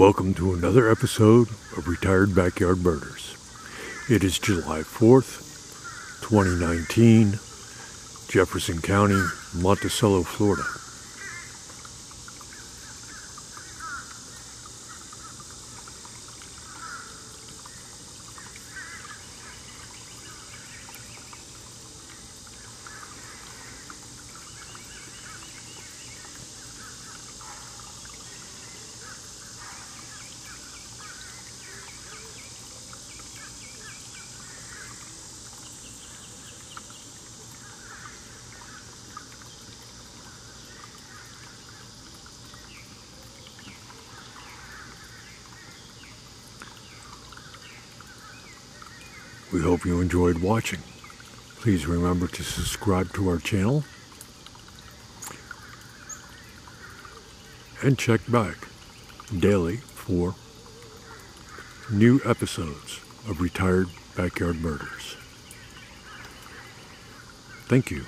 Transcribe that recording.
Welcome to another episode of Retired Backyard Birders. It is July 4th, 2019, Jefferson County, Monticello, Florida. We hope you enjoyed watching. Please remember to subscribe to our channel and check back daily for new episodes of Retired Backyard Birders. Thank you.